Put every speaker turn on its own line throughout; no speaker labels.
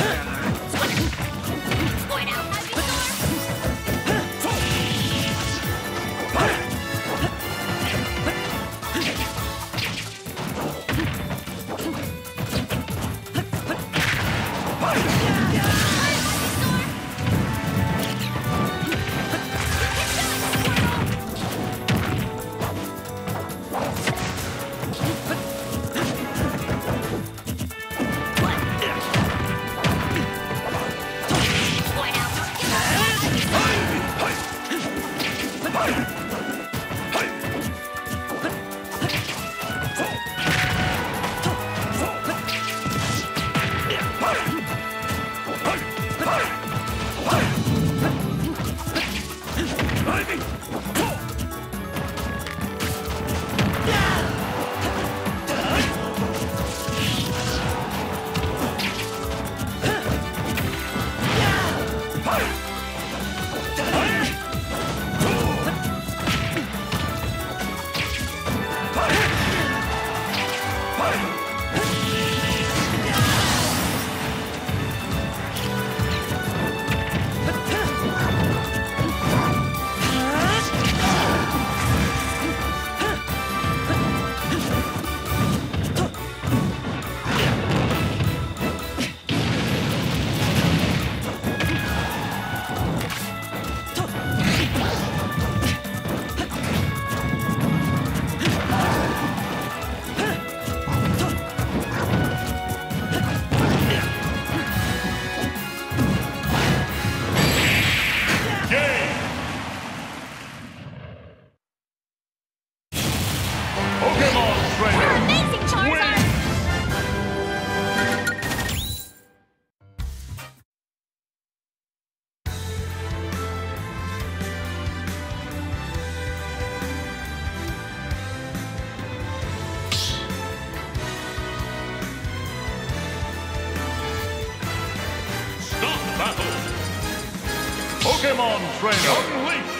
Yeah. Pokemon Trainer! Unleash!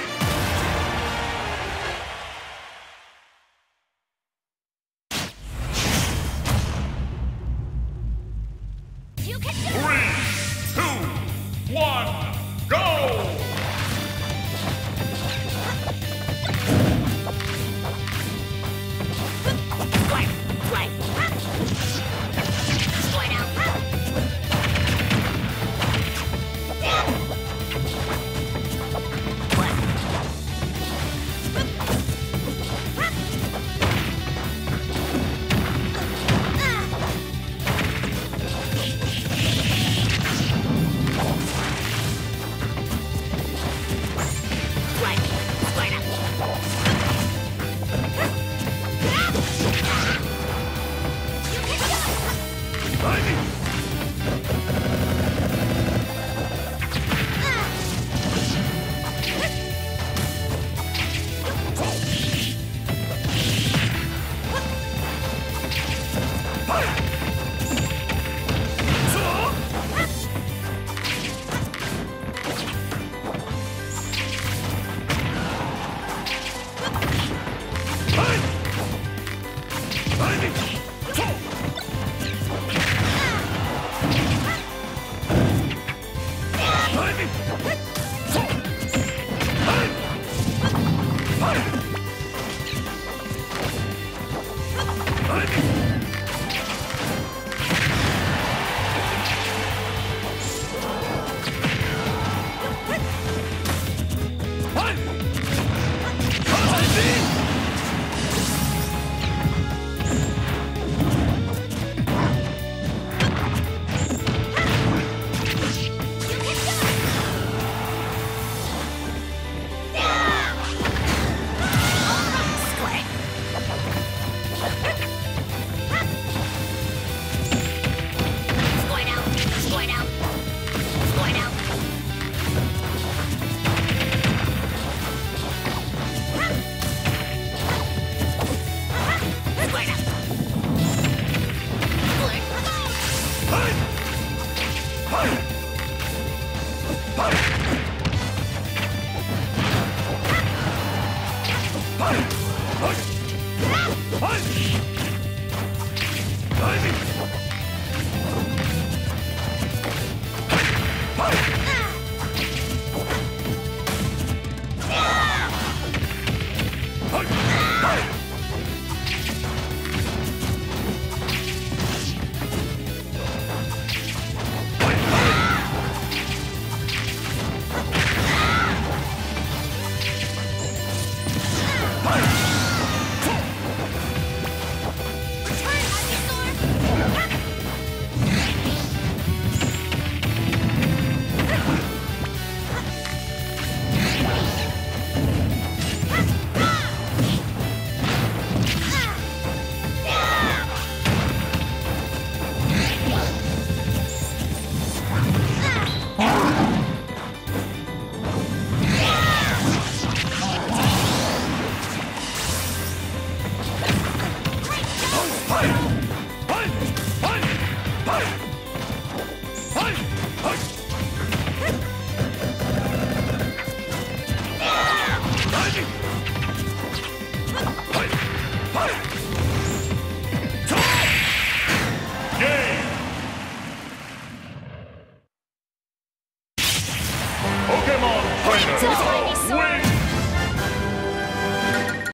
Hush!